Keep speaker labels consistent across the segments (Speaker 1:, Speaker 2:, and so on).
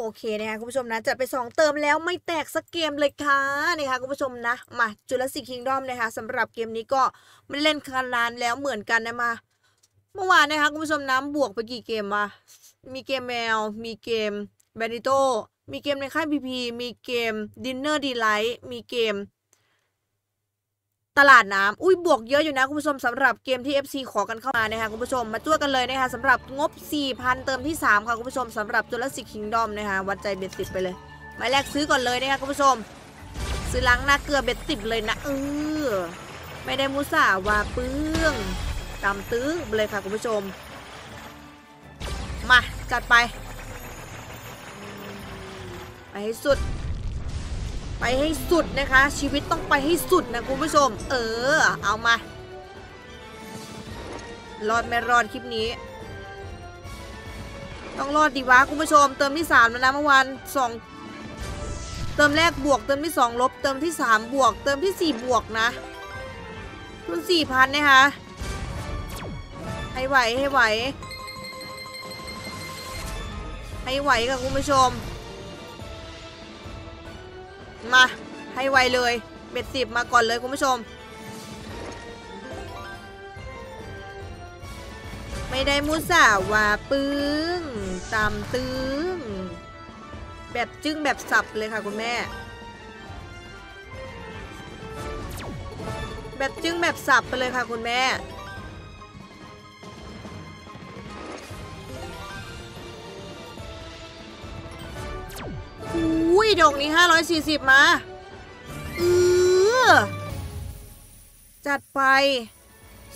Speaker 1: โอเคนะคะคุณผู้ชมนะจัดไป 2 เติมแล้วไม่แตกสักเกมเลยค่ะนะคะคุณผู้ชมนะ มา Jurassic Kingdom นะคะสำหรับเกมนี้ก็ไม่เล่นมานานแล้วเหมือนกันนะมา เมื่อวานนะคะคุณผู้ชมนำบวกไปกี่เกมมามีเกมแมว มีเกม Bandito มีเกมในค่าย PP มีเกม Dinner Delights มีเกม ตลาดน้ำอุ้ยบวกเยอะอยู่นะคุณผู้ชมสำหรับเกมที่ FC ขอกันเข้ามานะคะคุณผู้ชมมาจ้วกันเลยนะคะสำหรับงบ 4,000 เติมที่ 3 ค่ะคุณผู้ชมสำหรับจุลศิษย์คิงดอมนะคะวัดใจเบ็ดสิบไปเลยหมายแรกซื้อก่อนเลยนะคะคุณผู้ชม ซื้อล้างหน้าเกลือเบ็ดสิบเลยนะเออไม่ได้มุสาวาปึ้งตำตื้อไปเลยค่ะคุณผู้ชม มาจัดไปไปให้สุด ไปให้สุดนะคะ ชีวิตต้องไปให้สุดนะคุณผู้ชม เออ เอามารอดไม่รอดคลิปนี้ ต้องรอดดีวะคุณผู้ชม เติมที่สามแล้วนะเมื่อวานสองเติมแรกบวกเติมที่สองลบ เติมที่สามบวก เติมที่สี่บวกนะทุนสี่พันนะคะให้ไหวให้ไหวให้ไหวกับคุณผู้ชม มาให้ไวเลยเบ็ดสิบมาก่อนเลยคุณผู้ชม ไม่ได้มุสาวาปึ้งตามตึงแบบจึ้งแบบสับเลยค่ะคุณแม่ แบบจึ้งแบบสับไปเลยค่ะคุณแม่ อุ้ยดอกนี้ 540 มาเออจัดไป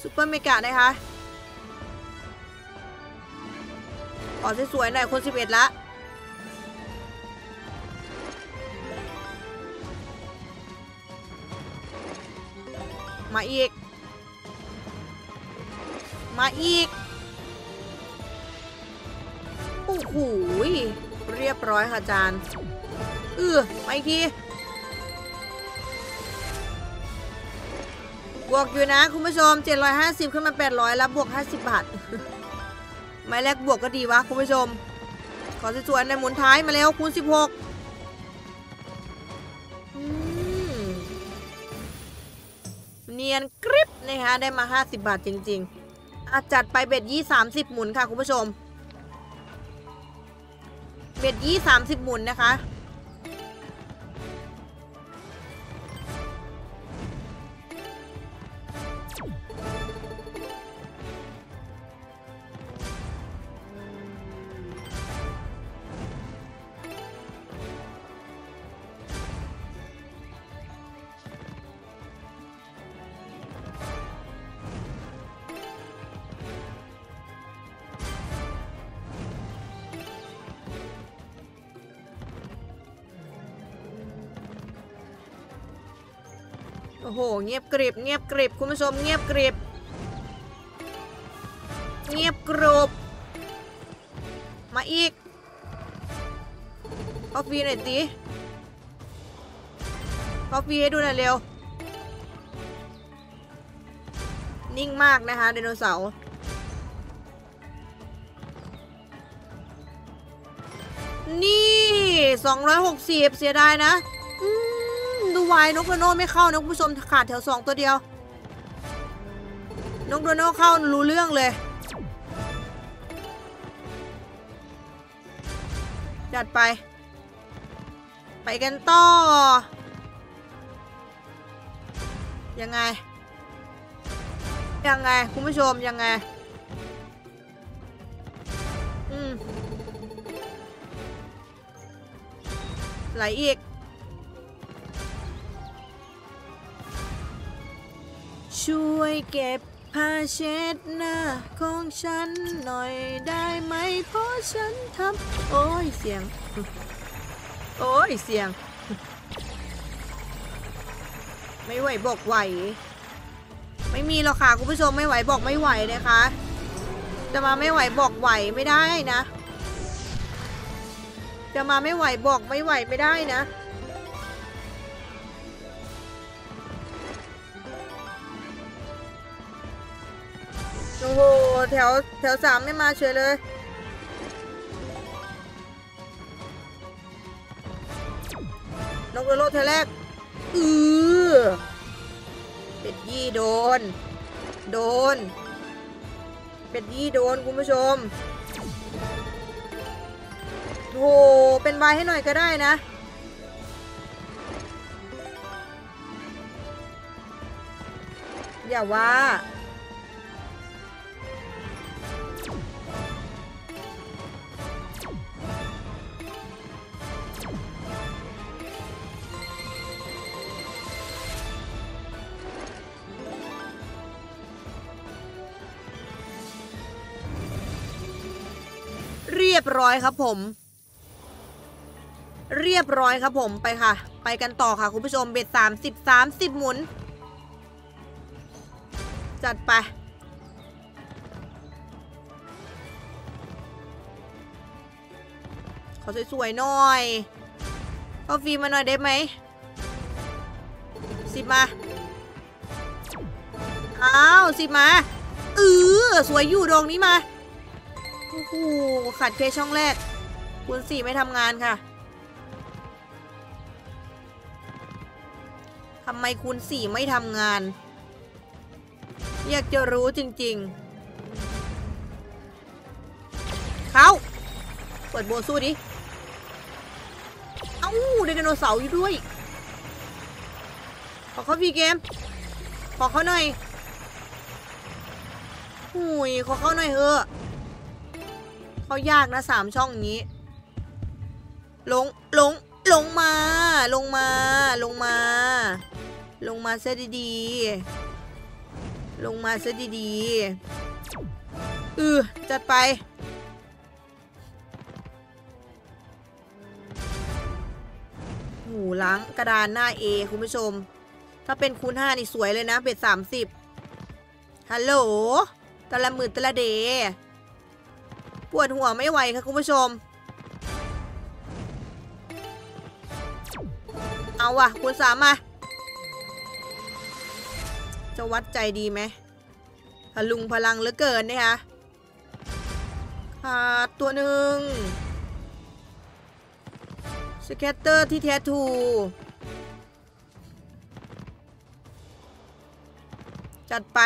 Speaker 1: super mega นะคะขอสวยๆหน่อยคน 11 ละมาอีก มาอีก โอ้โห เรียบร้อยค่ะอาจารย์เออไปทีบวกอยู่นะ คุณผู้ชม 750 ขึ้นมา 800 แล้วบวก 50 บาท ไม้แรกบวกก็ดีวะ คุณผู้ชม ขอสวยๆในหมุนท้ายมาแล้วคูณ 16 เนียนกริบนะคะได้มา 50 บาทจริง ๆ อาจัดไปเบ็ดยี่30 หมุนค่ะ คุณผู้ชม เบ็ดยี่30หมุนนะคะ โอ้โห เงียบกริบ เงียบกริบ คุณผู้ชมเงียบกริบ เงียบกรุบ มาอีกกาแฟหน่อยสิกาแฟให้ดูหน่อยเร็ว นิ่งมากนะคะไดโนเสาร์นี่ 260 เสียดายนะ อืม ดูไวายนกโดโนไม่เข้านะคุณผู้ชมขาดแถว2ตัวเดียวนกโดโนเข้ารู้เรื่องเลย จัดไป ไปกันต่อ ยังไง ยังไง คุณผู้ชมยังไง อืมไหลอีก ช่วยเก็บผ้าเช็ดหน้าของฉันหน่อยได้ไหมเพราะฉันทำโอ้ยเสียง โอ้ยเสียง ไม่ไหวบอกไหว ไม่มีหรอกค่ะคุณผู้ชมไม่ไหวบอกไม่ไหวนะคะจะมาไม่ไหวบอกไหวไม่ได้นะ จะมาไม่ไหวบอกไม่ไหวไม่ได้นะ อ้โห แถวแถวสามไม่มาเฉยเลยองโดโรเธอแรก อือเป็ดยี่โดน โดน เป็ดยี่โดนคุณผู้ชมโห เป็นใบให้หน่อยก็ได้นะ อย่าว่า บร้อยครับผม เรียบร้อยครับผมไปค่ะ ไปกันต่อค่ะคุณผู้ชมเบ็ดสามสิบสามสิบหมุน จัดไปขอสวยๆหน่อยเอาฟีมาหน่อยได้ไหมสิบมาอ้าวสิบมาเออสวยอยู่ดองนี้มา โอ้โหขาดเคช่องแรกคูณสี่ไม่ทำงานค่ะทำไมคูณสี่ไม่ทำงาน อยากจะรู้จริงๆ เขาเปิดโบสู้ดิ เอ้าไดโนเสาร์อยู่ด้วย ขอเขาฟรีเกม ขอเขาหน่อยหุยขอเขาหน่อยเถอะ เขายากนะสามช่องนี้ ลงลงลงมา ลงมา ลงมา ลงมาซะดีๆ ลงมาซะดีๆ อือจัดไป หูล้างกระดานหน้า A คุณผู้ชม ถ้าเป็นคูณ 5 นี่สวยเลยนะ เบ็ด30 ฮัลโหลตะละหมื่นตะละเด ปวดหัวไม่ไหวค่ะคุณผู้ชม เอาว่ะคุณสามมา จะวัดใจดีไหมพลุงพลังเหลือเกินนะคะขาดตัวหนึ่งสแกตเตอร์ที่แท้ทูจัดไป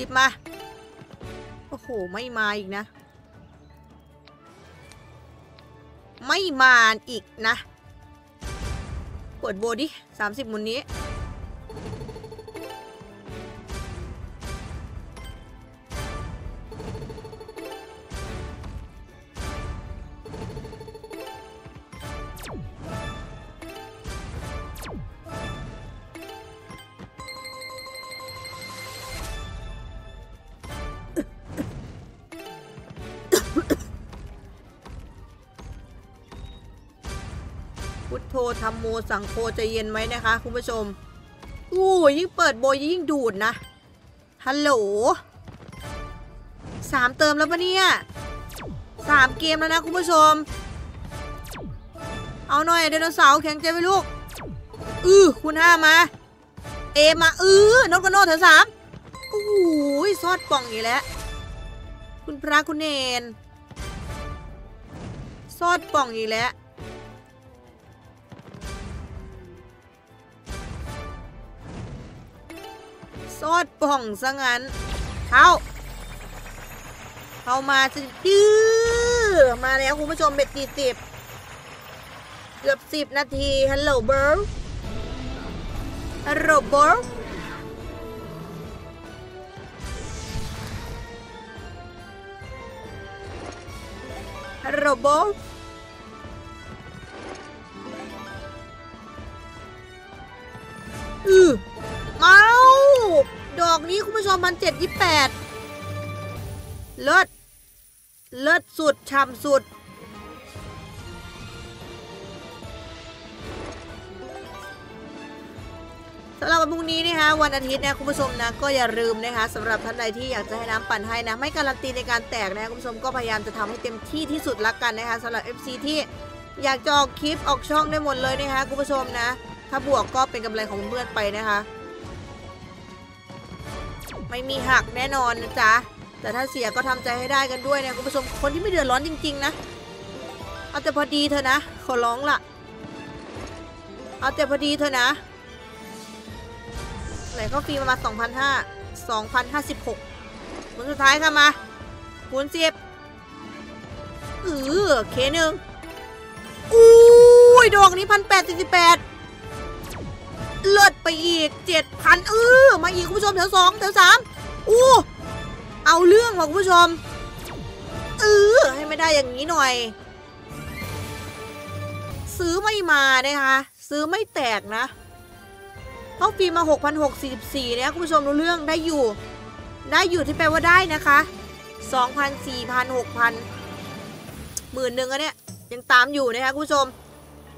Speaker 1: สิบมา โอ้โห ไม่มาอีกนะ ไม่มาอีกนะเปิดโบดิสามสิบมุนนี้ พุทธรรมโมสังโฆใจะเย็นไว้นะคะ คุณผู้ชมอู้ยิ่งเปิดโบยยิ่งดูดนะ ฮัลโหลสามเติมแล้วปะเนี่ยสามเกมแล้วนะคุณผู้ชม เอาหน่อยไดโนเสาร์แข็งใจไว้ลูก อือคุณห้ามา เอมา อือนกกระโนดเถอะสามโอ้ยซอดป่องอีกแล้ว คุณพระคุณเนนซอดป่องอีกแล้ว ซอดป่องซะงั้น เข้า เข้ามาจะดื้อมาแล้วคุณผู้ชมเบ็ดสี่สิบเกือบสิบนาทีฮัลโหลเบิร์ฮัลโหลเบิร์ฮัลโหลเบิร์อือเอ อกนี้คุณผู้ชมพันเจ็ดยี่แปดเลิศเลิศสุดช่ำสุด สำหรับวันพรุ่งนี้นะคะวันอาทิตย์นะคุณผู้ชมนะก็อย่าลืมนะคะสำหรับท่านใดที่อยากจะให้น้ำปั่นให้นะ ไม่การันตีในการแตกนะคุณผู้ชมก็พยายามจะทำให้เต็มที่ที่สุดละกันนะคะสำหรับ FC ที่อยากจะออกคลิปออกช่องได้หมดเลยนะคะคุณผู้ชมนะ ถ้าบวกก็เป็นกำไรของเพื่อนไปนะคะ ไม่มีหักแน่นอนนะจ๊ะ แต่ถ้าเสียก็ทำใจให้ได้กันด้วยนะคุณผู้ชมคนที่ไม่เดือดร้อนจริง ๆ นะ เอาแต่พอดีเธอะนะ ขอร้องล่ะ เอาแต่พอดีเธอะนะ ไหนเข้าฟรีประมาณ2,500 2,056หมุนสุดท้ายค่ะมาหมุนสิบเออเคหนึ่งอุ้ยดอกนี้พันแปดสิบแปด เลิศไปอีกเจ็ดพันเออมาอีกคุณผู้ชมแถวสองแถวสามอู้เอาเรื่องว่ะคุณผู้ชมเออให้ไม่ได้อย่างนี้หน่อย ซื้อไม่มานะคะซื้อไม่แตกนะห้องฟรีมา 6,644เนี่ยคุณผู้ชมรู้เรื่องได้อยู่ ได้อยู่ที่แปลว่าได้นะคะ2,000 4,000 6,000หมื่นหนึ่งอะเนี่ยยังตามอยู่นะคะคุณผู้ชม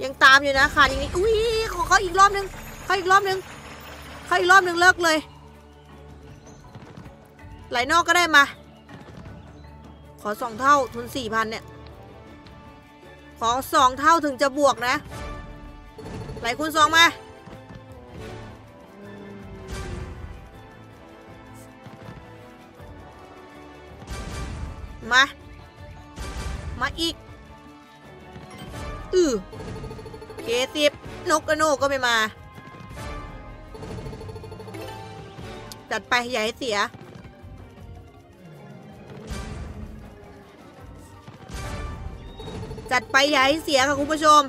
Speaker 1: ยังตามอยู่นะค่ะอย่างนี้อุ้ยขอเขาอีกรอบนึง เขาอีกรอบนึงเขาอีกรอบนึงเลิกเลย ไหลนอกก็ได้มา ขอสองเท่าทุนสี่พันเนี่ย ขอสองเท่าถึงจะบวกนะ ไหลคูณสองมามา มาอีก อือเคสิบนกกระโนกก็ไม่มา จัดไปอย่าให้เสีย จัดไปอย่าให้เสียค่ะคุณผู้ชม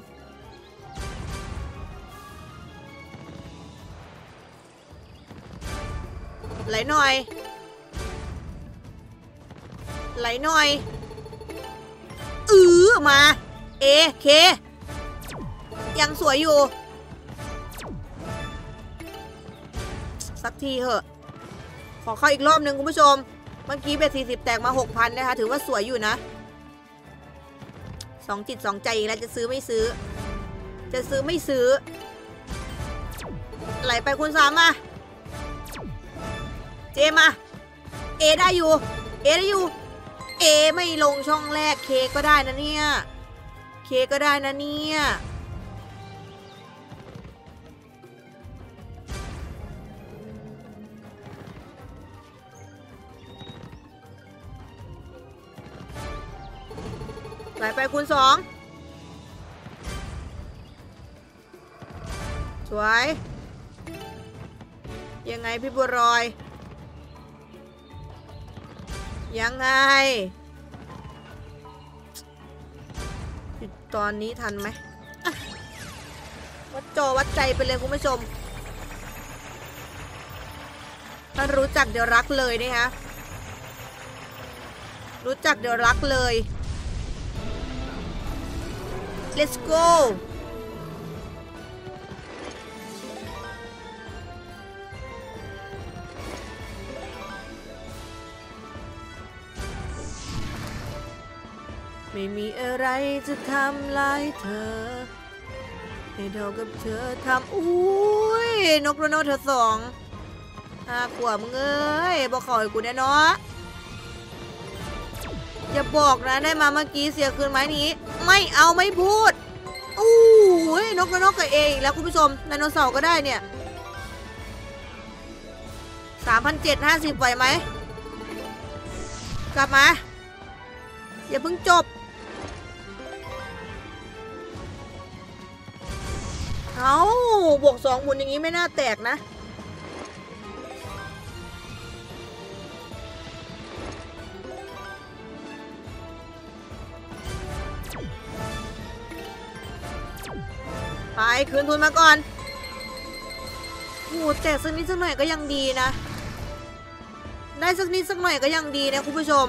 Speaker 1: ไหลหน่อย ไหลหน่อย อือมา เอเค ยังสวยอยู่ สักทีเหอะ ขอเข้าอีกรอบหนึ่งคุณผู้ชม เมื่อกี้เบ็ดสี่สิบแตกมาหกพันนะคะ ถือว่าสวยอยู่นะสองจิตสองใจอีกแล้วจะซื้อไม่ซื้อ จะซื้อไม่ซื้อ ไหลไปคุณสามมา เจมาเอได้อยู่ เอได้อยู่ เอไม่ลงช่องแรกเคก็ได้นะเนี่ย เคก็ได้นะเนี่ย ไหลไปคูณสองสวย ยังไงพี่บัวรอย ยังไง ตอนนี้ทันไหมวัดจอวัดใจไปเลยคุณผู้ชม ถ้ารู้จักเดี๋ยวรักเลยนะคะรู้จักเดี๋ยวรักเลย let's go ไม่มีอะไรจะทำลายเธอ ให้เท่ากับเธอทำอุ้ย นกโรโนเธอสองห้าขวบมึงเอ้ยบอกขอให้กูแน่นอย่าบอกนะได้มาเมื่อกี้เสียคืนไม้นี้ ไม่เอาไม่พูดอู้ยนกนกกับเออีกแล้วคุณผู้ชมไดโนเสาร์ก็ได้เนี่ยสามพันเจ็ดห้าสิบไหวไหม กลับมา อย่าเพิ่งจบ เอาบวกสองหมุนอย่างนี้ไม่น่าแตกนะ ไปคืนทุนมาก่อนโอ้แตกสักนิดสักหน่อยก็ยังดีนะ ได้สักนิดสักหน่อยก็ยังดีนะคุณผู้ชม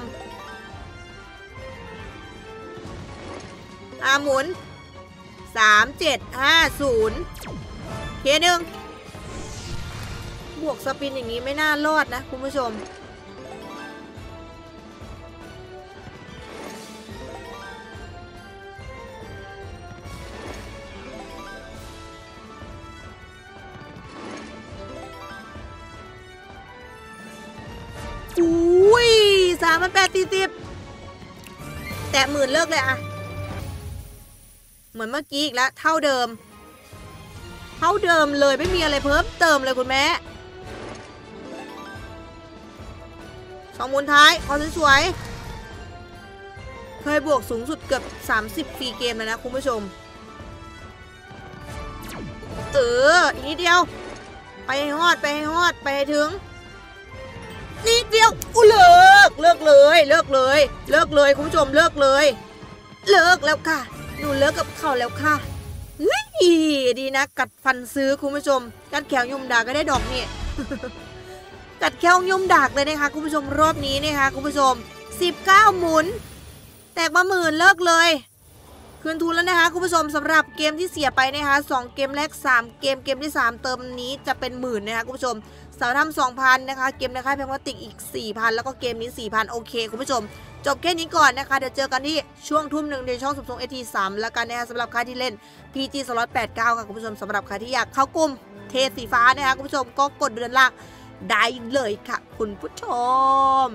Speaker 1: อาหมุนสามเจ็ดห้าศูนย์เคหนึ่งบวกสปินอย่างนี้ไม่น่ารอดนะคุณผู้ชมามพันแปดสี่สิบแตะหมื่นเลิกเลยอะเหมือนเมื่อกี้อีกแล้วเท่าเดิม เท่าเดิมเลยไม่มีอะไรเพิ่มเติมเลยคุณแม่สองมุนท้ายขอสวยๆเคยบวกสูงสุดเกือบ 30 ฟรีเกมแล้วนะคุณผู้ชม เออ อีกนิดเดียว ไปให้ฮอด ไปให้ฮอด ไปให้ถึง นิดเดียวอู้เลิก เลิกเลย เลิกเลย เลิกเลยคุณผู้ชมเลิกเลย เลิกแล้วค่ะ หนูเลิกกับเขาแล้วค่ะเฮ้ยดีนะ กัดฟันซื้อคุณผู้ชม กัดแขวยุ่มดาก็ได้ดอกนี่กัดแควยุ่มดากเลยนะคะคุณผู้ชมรอบนี้นะคะคุณผู้ชม 19 หมุน แตกมาหมื่นเลิกเลย คืนทุนแล้วนะคะคุณผู้ชมสำหรับเกมที่เสียไปนะคะ2เกมแรก 3 เกมเกมที่ 3 เติมนี้จะเป็นหมื่นนะคะคุณผู้ชม สาวทำสองพันนะคะ เกมในค่ายแพงวัติกอีก 4,000 แล้วก็เกมนี้ 4,000 โอเค คุณผู้ชม จบแค่นี้ก่อนนะคะ เดี๋ยวเจอกันที่ช่วงทุ่มหนึ่งในช่องสุบทรงเอทีสามแล้วกันนะคะสำหรับใครที่เล่น PG 289 ค่ะคุณผู้ชมสำหรับใครที่อยากเข้ากลุ่มเทสีฟ้านะคะคุณผู้ชมก็กดเดือนล่างได้เลยค่ะ คุณผู้ชม